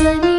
Let me